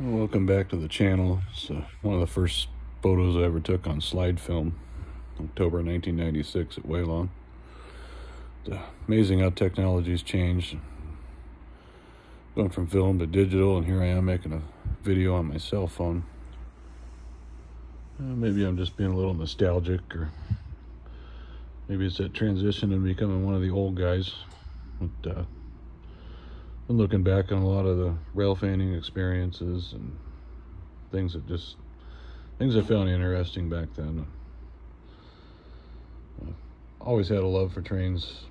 Welcome back to the channel. It's uh, one of the first photos I ever took on slide film, October 1996 at Walong. It's uh, amazing how technology's changed. Going from film to digital, and here I am making a video on my cell phone. Uh, maybe I'm just being a little nostalgic, or maybe it's that transition and becoming one of the old guys. But, uh, looking back on a lot of the rail fanning experiences and things that just things I found interesting back then. I always had a love for trains,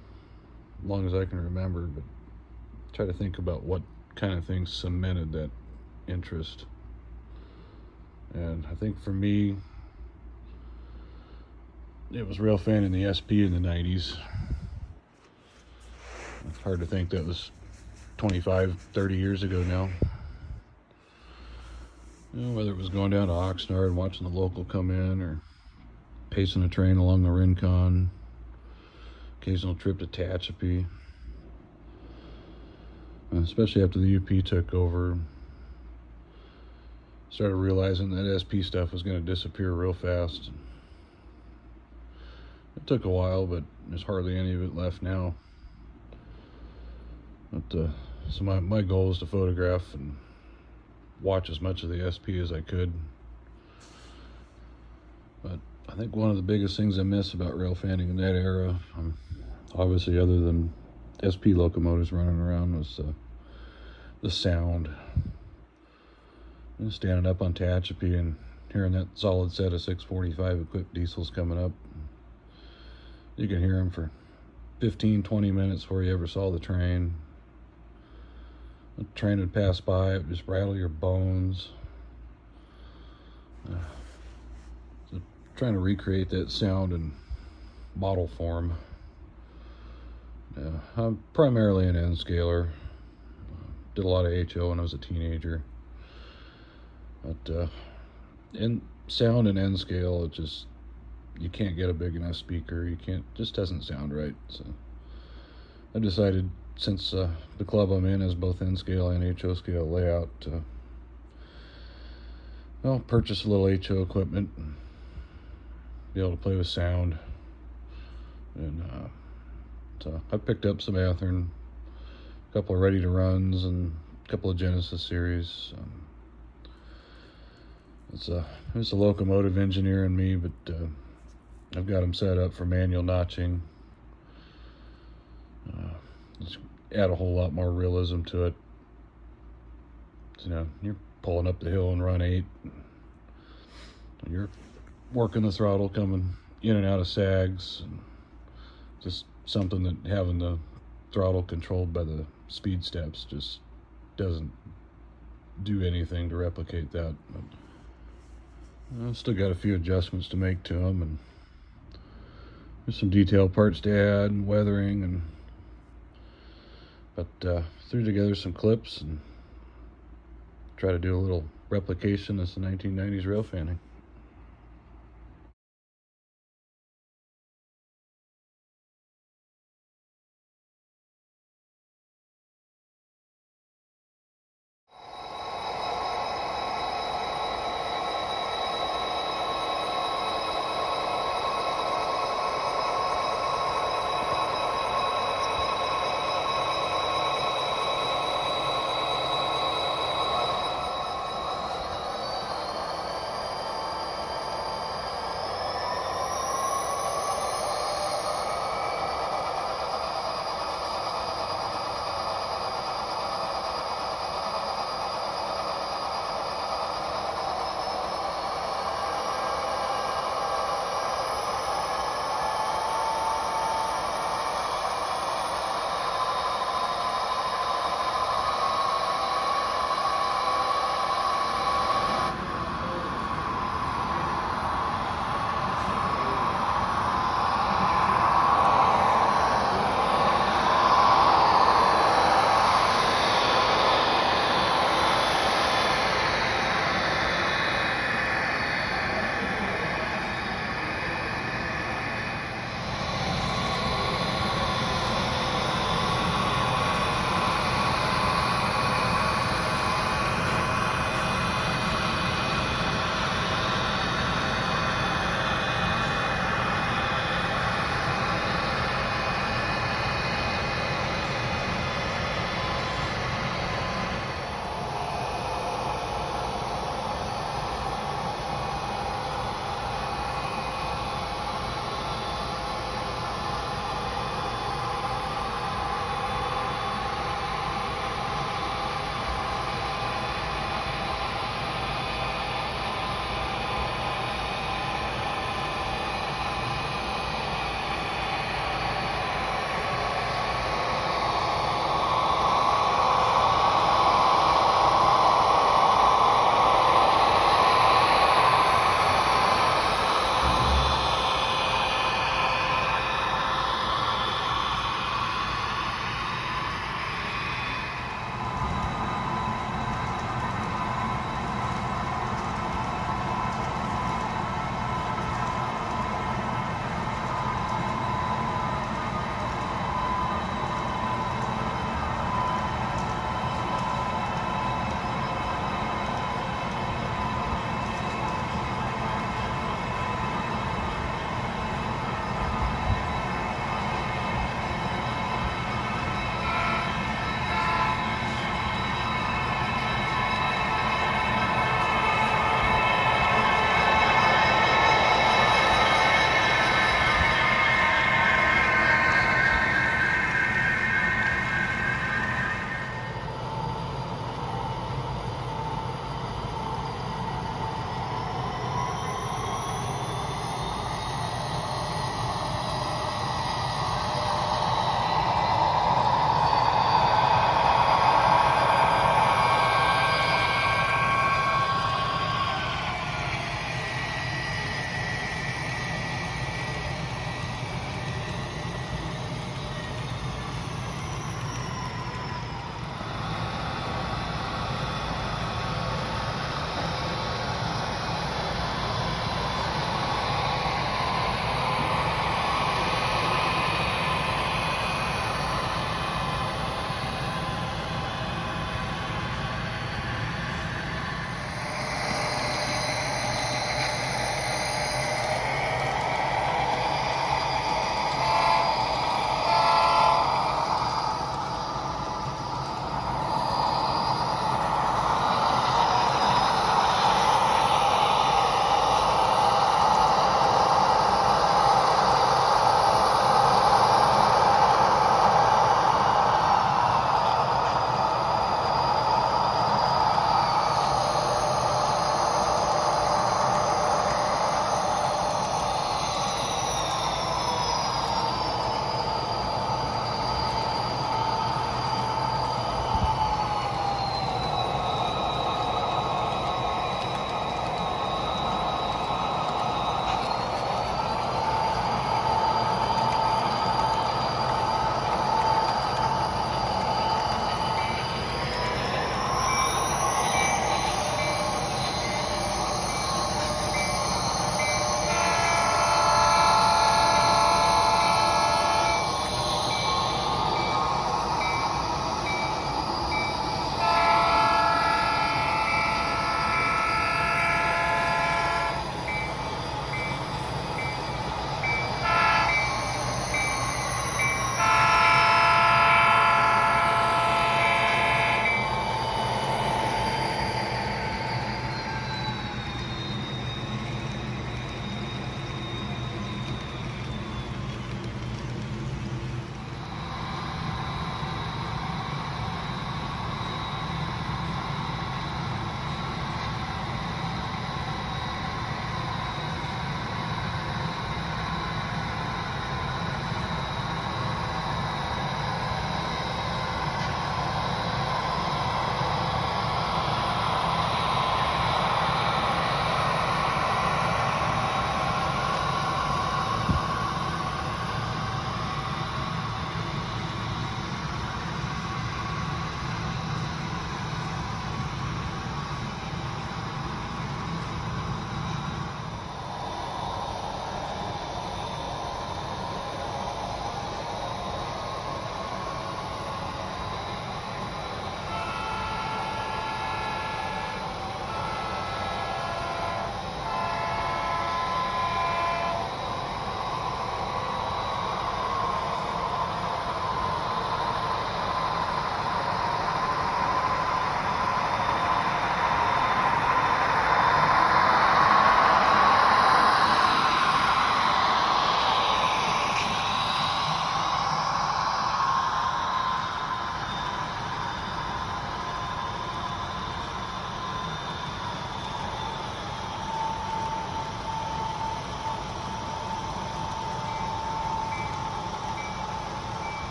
as long as I can remember, but try to think about what kind of things cemented that interest. And I think for me, it was rail fanning the SP in the 90s. It's hard to think that was 25, 30 years ago now. You know, whether it was going down to Oxnard and watching the local come in or pacing a train along the Rincon, occasional trip to Tehachapi. Especially after the UP took over, started realizing that SP stuff was going to disappear real fast. It took a while, but there's hardly any of it left now. But uh, so my, my goal is to photograph and watch as much of the SP as I could. But I think one of the biggest things I miss about rail fanning in that era, um, obviously other than SP locomotives running around, was uh, the sound. And standing up on Tehachapi and hearing that solid set of 645 equipped diesels coming up. You can hear them for 15, 20 minutes before you ever saw the train. A train would pass by, it would just rattle your bones. Uh, so trying to recreate that sound in model form. Yeah, I'm primarily an N scaler. Did a lot of HO when I was a teenager. But uh, in sound and N scale, it just you can't get a big enough speaker. You can't just doesn't sound right. So I decided since uh, the club I'm in is both N scale and HO scale layout, uh, well, purchase a little HO equipment, be able to play with sound. And uh, so I picked up some Athearn, a couple of ready to runs, and a couple of Genesis series. Um, it's a it's a locomotive engineer in me, but uh, I've got them set up for manual notching. Just add a whole lot more realism to it. You know, you're pulling up the hill and run eight. You're working the throttle, coming in and out of sags. Just something that having the throttle controlled by the speed steps just doesn't do anything to replicate that. But I've still got a few adjustments to make to them, and there's some detail parts to add, and weathering, and but uh, threw together some clips and try to do a little replication of some 1990s rail fanning.